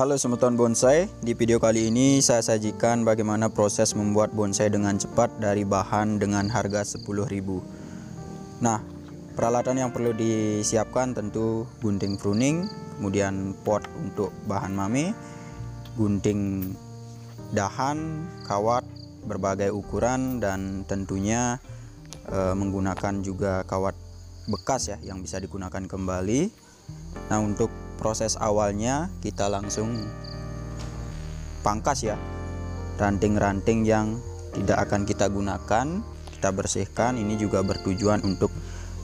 Halo semeton bonsai, di video kali ini saya sajikan bagaimana proses membuat bonsai dengan cepat dari bahan dengan harga 10.000. Nah, peralatan yang perlu disiapkan tentu gunting pruning, kemudian pot untuk bahan mame, gunting dahan, kawat berbagai ukuran dan tentunya e, menggunakan juga kawat bekas ya yang bisa digunakan kembali. Nah, untuk proses awalnya kita langsung pangkas ya. Ranting-ranting yang tidak akan kita gunakan kita bersihkan. Ini juga bertujuan untuk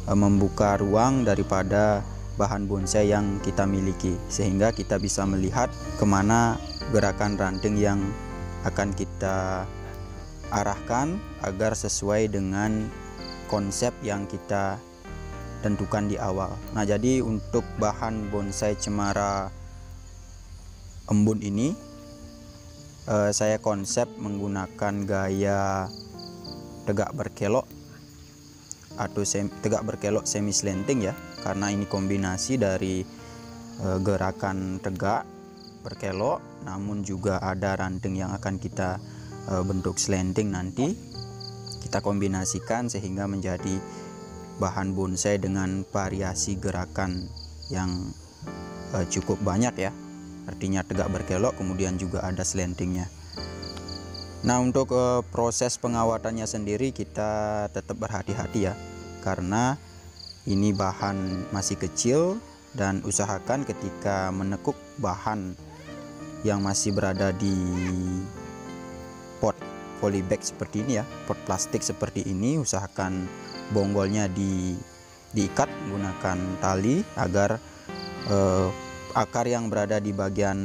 e, membuka ruang daripada bahan bonsai yang kita miliki sehingga kita bisa melihat ke mana gerakan ranting yang akan kita arahkan agar sesuai dengan konsep yang kita tentukan di awal. Nah, jadi untuk bahan bonsai cemara embun ini eh, saya konsep menggunakan gaya tegak berkelok atau sem tegak berkelok semi slanting ya, karena ini kombinasi dari eh, gerakan tegak berkelok namun juga ada ranting yang akan kita eh, bentuk slanting nanti kita kombinasikan sehingga menjadi bahan bonsai dengan variasi gerakan yang uh, cukup banyak ya. Artinya tegak berkelok kemudian juga ada slantingnya nah untuk uh, proses pengawatannya sendiri kita tetap berhati-hati ya karena ini bahan masih kecil dan usahakan ketika menekuk bahan yang masih berada di pot polybag seperti ini ya pot plastik seperti ini usahakan bonggolnya di diikat menggunakan tali agar eh, akar yang berada di bagian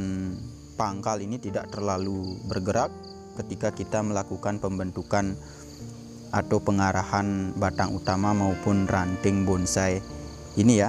pangkal ini tidak terlalu bergerak ketika kita melakukan pembentukan atau pengarahan batang utama maupun ranting bonsai ini ya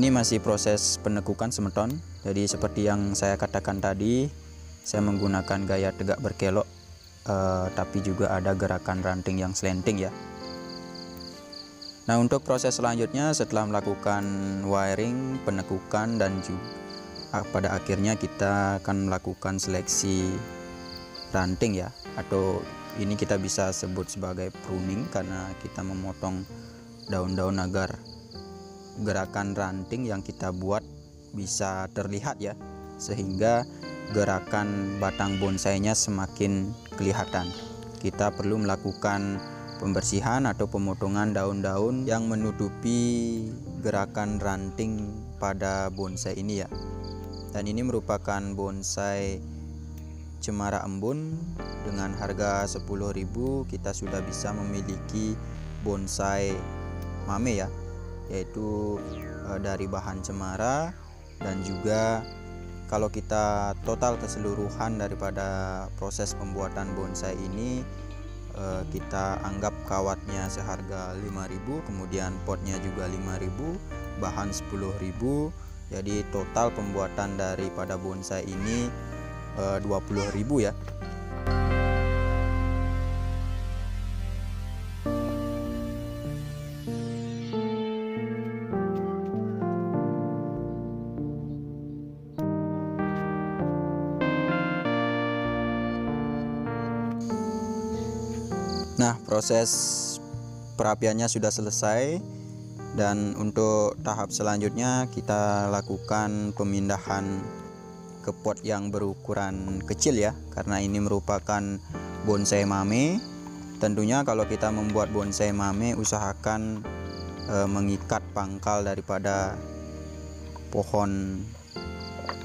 ini masih proses penekukan semeton. Jadi seperti yang saya katakan tadi saya menggunakan gaya tegak berkelok eh, tapi juga ada gerakan ranting yang slanting ya. Nah untuk proses selanjutnya setelah melakukan wiring penekukan dan juga ah, pada akhirnya kita akan melakukan seleksi ranting ya. Atau ini kita bisa sebut sebagai pruning karena kita memotong daun-daun agar gerakan ranting yang kita buat bisa terlihat ya sehingga gerakan batang bonsainya semakin kelihatan. Kita perlu melakukan pembersihan atau pemotongan daun-daun yang menutupi gerakan ranting pada bonsai ini ya. Dan ini merupakan bonsai cemara embun. Dengan harga 10.000 kita sudah bisa memiliki bonsai mame ya yaitu e, dari bahan cemara dan juga kalau kita total keseluruhan daripada proses pembuatan bonsai ini e, kita anggap kawatnya seharga 5000 kemudian potnya juga 5000 bahan 10000 jadi total pembuatan daripada bonsai ini e, 20000 ya Nah, proses perapiannya sudah selesai dan untuk tahap selanjutnya kita lakukan pemindahan ke pot yang berukuran kecil ya karena ini merupakan bonsai mame. Tentunya kalau kita membuat bonsai mame usahakan e, mengikat pangkal daripada pohon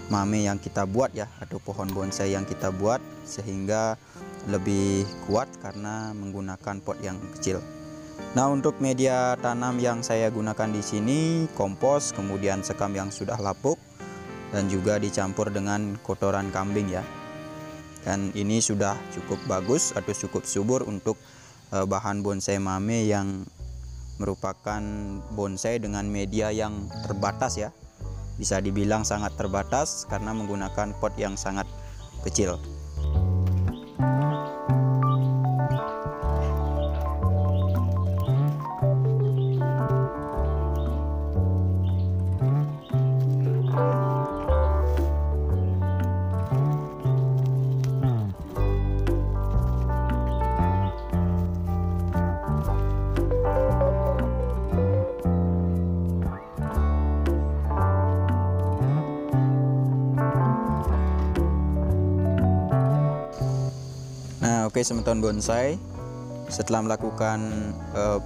mame yang kita buat ya atau pohon bonsai yang kita buat sehingga lebih kuat karena menggunakan pot yang kecil. Nah, untuk media tanam yang saya gunakan di sini kompos, kemudian sekam yang sudah lapuk dan juga dicampur dengan kotoran kambing ya. Dan ini sudah cukup bagus atau cukup subur untuk eh, bahan bonsai mame yang merupakan bonsai dengan media yang terbatas ya. Bisa dibilang sangat terbatas karena menggunakan pot yang sangat kecil. Oke semeton bonsai. Setelah melakukan uh,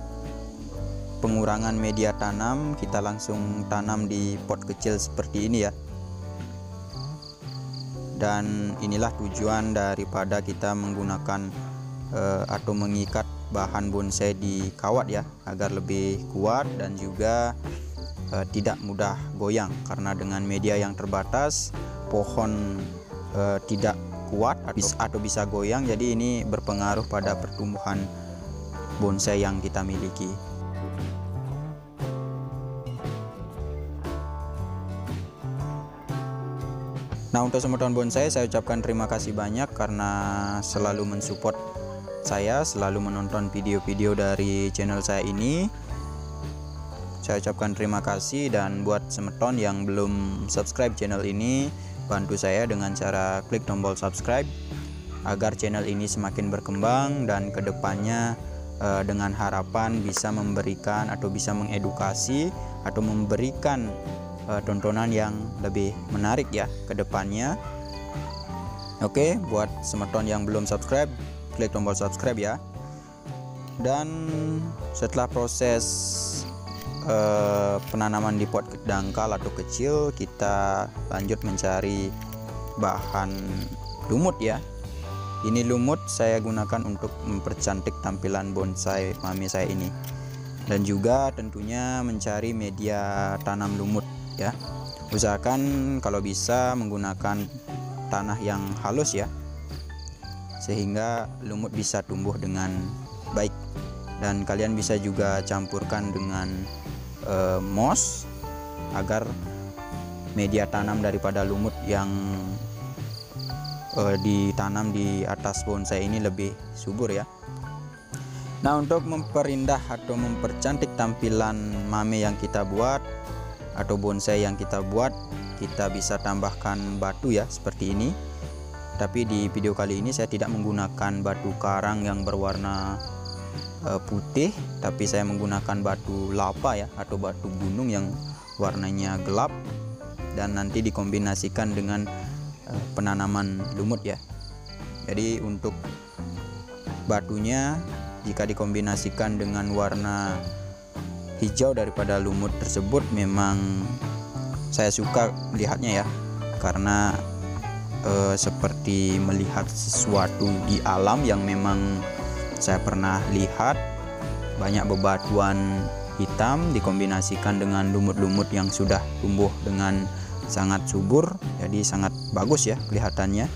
pengurangan media tanam kita langsung tanam di pot kecil seperti ini ya. Dan inilah tujuan daripada kita menggunakan uh, atau mengikat bahan bonsai di kawat ya agar lebih kuat dan juga uh, tidak mudah goyang. Karena dengan media yang terbatas pohon uh, tidak kuat atau bisa. goyang jadi ini berpengaruh pada pertumbuhan bonsai yang kita miliki. Nah untuk semua tahun bonsai saya ucapkan terima kasih banyak karena selalu mensupport saya selalu menonton video-video dari channel saya ini. Saya ucapkan terima kasih dan buat semeton yang belum subscribe channel ini bantu saya dengan cara klik tombol subscribe agar channel ini semakin berkembang dan ke depannya eh, dengan harapan bisa memberikan atau bisa mengedukasi atau memberikan eh, tontonan yang lebih menarik ya ke depannya oke buat semeton yang belum subscribe klik tombol subscribe ya. Dan setelah proses eh, penanaman di pot dangkal atau kecil kita lanjut mencari bahan lumut ya. Ini lumut saya gunakan untuk mempercantik tampilan bonsai mami saya ini. Dan juga tentunya mencari media tanam lumut ya. Usahakan kalau bisa menggunakan tanah yang halus ya sehingga lumut bisa tumbuh dengan baik. Dan kalian bisa juga campurkan dengan uh, moss agar media tanam daripada lumut yang uh, ditanam di atas bonsai ini lebih subur ya. Nah untuk memperindah atau mempercantik tampilan mame yang kita buat atau bonsai yang kita buat kita bisa tambahkan batu ya seperti ini. Tapi di video kali ini saya tidak menggunakan batu karang yang berwarna putih tapi saya menggunakan batu lava ya atau batu gunung yang warnanya gelap dan nanti dikombinasikan dengan uh, penanaman lumut ya. Jadi untuk batunya jika dikombinasikan dengan warna hijau daripada lumut tersebut memang saya suka melihatnya ya. Karena e, seperti melihat sesuatu di alam yang memang saya pernah lihat banyak bebatuan hitam dikombinasikan dengan lumut-lumut yang sudah tumbuh dengan sangat subur jadi sangat bagus ya kelihatannya.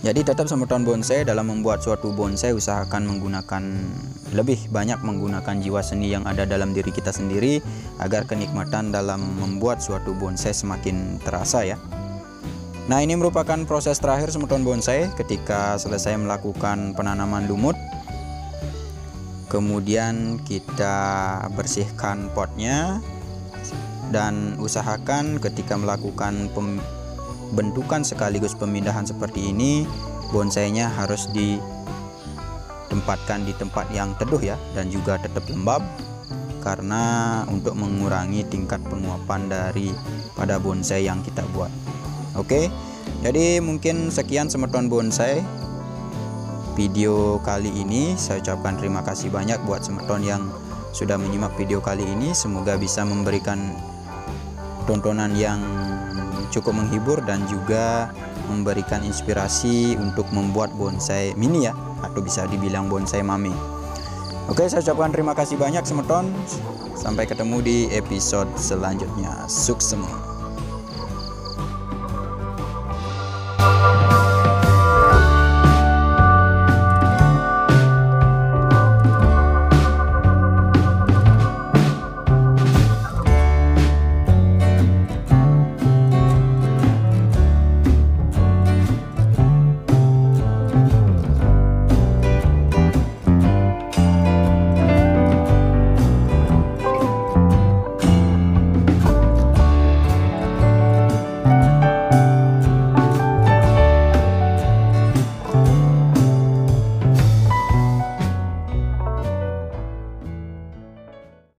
Jadi tetap semeton bonsai dalam membuat suatu bonsai usahakan menggunakan lebih banyak menggunakan jiwa seni yang ada dalam diri kita sendiri agar kenikmatan dalam membuat suatu bonsai semakin terasa ya Nah ini merupakan proses terakhir semeton bonsai ketika selesai melakukan penanaman lumut. Kemudian kita bersihkan potnya Dan usahakan ketika melakukan pembentukan sekaligus pemindahan seperti ini Bonsainya harus ditempatkan tempatkan di tempat yang teduh ya dan juga tetap lembab. Karena untuk mengurangi tingkat penguapan dari pada bonsai yang kita buat oke jadi mungkin sekian semeton bonsai video kali ini. Saya ucapkan terima kasih banyak buat semeton yang sudah menyimak video kali ini. Semoga bisa memberikan tontonan yang cukup menghibur dan juga memberikan inspirasi untuk membuat bonsai mini ya atau bisa dibilang bonsai mami. Oke saya ucapkan terima kasih banyak semeton. Sampai ketemu di episode selanjutnya. Sukses semua